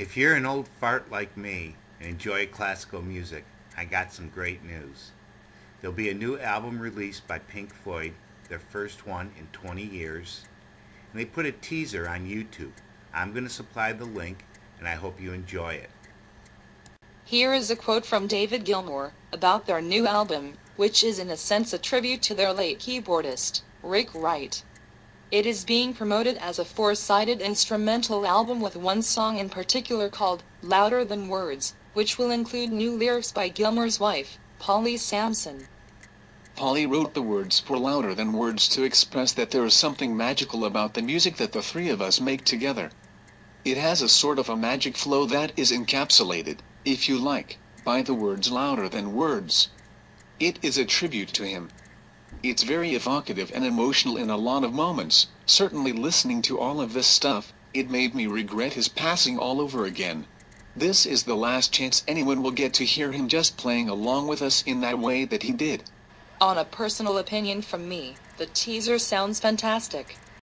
If you're an old fart like me and enjoy classical music, I got some great news. There'll be a new album released by Pink Floyd, their first one in 20 years, and they put a teaser on YouTube. I'm going to supply the link, and I hope you enjoy it. Here is a quote from David Gilmour about their new album, which is in a sense a tribute to their late keyboardist, Rick Wright. It is being promoted as a four-sided instrumental album with one song in particular called Louder Than Words, which will include new lyrics by Gilmour's wife, Polly Samson. Polly wrote the words for Louder Than Words to express that there is something magical about the music that the three of us make together. It has a sort of a magic flow that is encapsulated, if you like, by the words louder than words. It is a tribute to him. It's very evocative and emotional in a lot of moments. Certainly listening to all of this stuff, it made me regret his passing all over again. This is the last chance anyone will get to hear him just playing along with us in that way that he did. On a personal opinion from me, the teaser sounds fantastic.